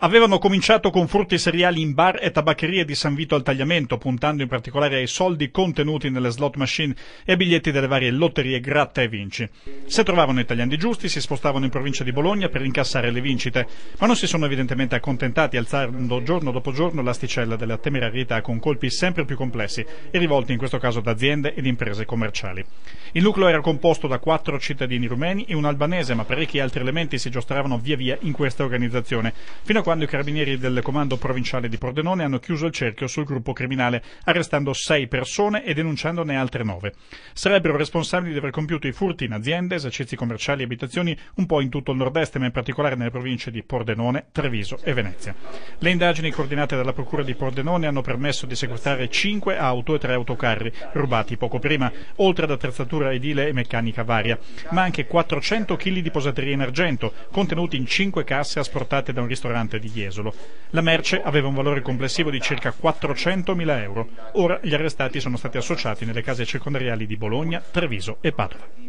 Avevano cominciato con furti seriali in bar e tabaccherie di San Vito al Tagliamento, puntando in particolare ai soldi contenuti nelle slot machine e biglietti delle varie lotterie gratta e vinci. Se trovavano i tagliandi giusti, si spostavano in provincia di Bologna per incassare le vincite, ma non si sono evidentemente accontentati, alzando giorno dopo giorno l'asticella della temerarietà con colpi sempre più complessi e rivolti in questo caso ad aziende ed imprese commerciali. Il nucleo era composto da quattro cittadini rumeni e un albanese, ma parecchi altri elementi si giostravano via via in questa organizzazione, fino a quando i carabinieri del comando provinciale di Pordenone hanno chiuso il cerchio sul gruppo criminale, arrestando sei persone e denunciandone altre nove. Sarebbero responsabili di aver compiuto i furti in aziende, esercizi commerciali e abitazioni un po' in tutto il nord-est, ma in particolare nelle province di Pordenone, Treviso e Venezia. Le indagini coordinate dalla Procura di Pordenone hanno permesso di sequestrare cinque auto e tre autocarri, rubati poco prima, oltre ad attrezzatura edile e meccanica varia, ma anche 400 kg di posateria in argento, contenuti in cinque casse asportate da un ristorante di Jesolo. La merce aveva un valore complessivo di circa 400.000 euro. Ora gli arrestati sono stati associati nelle case circondariali di Bologna, Treviso e Padova.